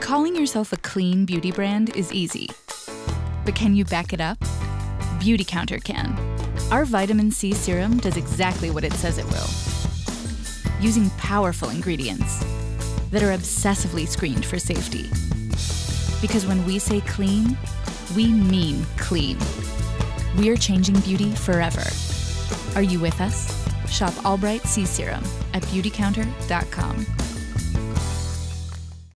Calling yourself a clean beauty brand is easy. But can you back it up? Beautycounter can. Our vitamin C serum does exactly what it says it will. Using powerful ingredients that are obsessively screened for safety. Because when we say clean, we mean clean. We're changing beauty forever. Are you with us? Shop All Bright C Serum at beautycounter.com.